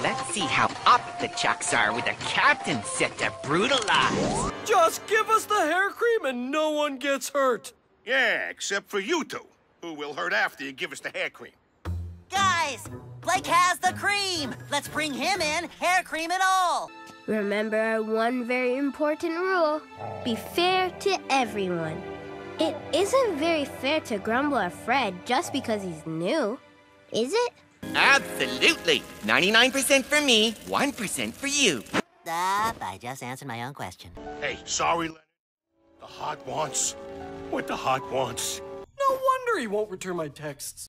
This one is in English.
Let's see how up the chucks are with a captain set to brutalize. Just give us the hair cream and no one gets hurt. Yeah, except for you two, who will hurt after you give us the hair cream. Guys, Blake has the cream. Let's bring him in, hair cream and all. Remember our one very important rule be fair to everyone. It isn't very fair to grumble at Fred just because he's new, is it? Absolutely. 99% for me, 1% for you. Stop, I just answered my own question. Hey, sorry, Leonard. The heart wants what the heart wants. No wonder he won't return my texts.